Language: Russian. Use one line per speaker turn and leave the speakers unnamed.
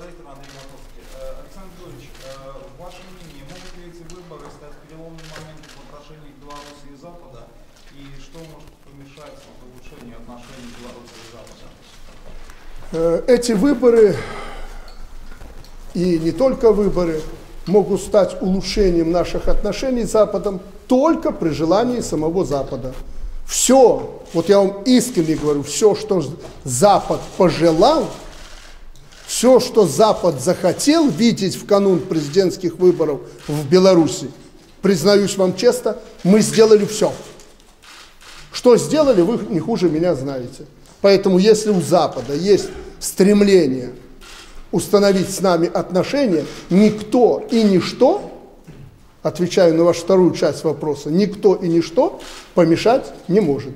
рейтер Андрей Матовский. Э, Александр Григорьевич, э, в вашем мнении, могут ли эти выборы стать переломным моментом в отношениях Беларуси и Запада? И что может помешать улучшению отношений Беларуси и Запада?
Э, Эти выборы и не только выборы могут стать улучшением наших отношений с Западом только при желании самого Запада. Все, вот я вам искренне говорю, все, что Запад пожелал, все, что Запад захотел видеть в канун президентских выборов в Беларуси, признаюсь вам честно, мы сделали все. Что сделали, вы не хуже меня знаете. Поэтому если у Запада есть стремление установить с нами отношения, никто и ничто, отвечаю на вашу вторую часть вопроса, никто и ничто помешать не может.